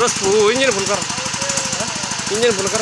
Terus bu, ini bulkar. Ini bulkar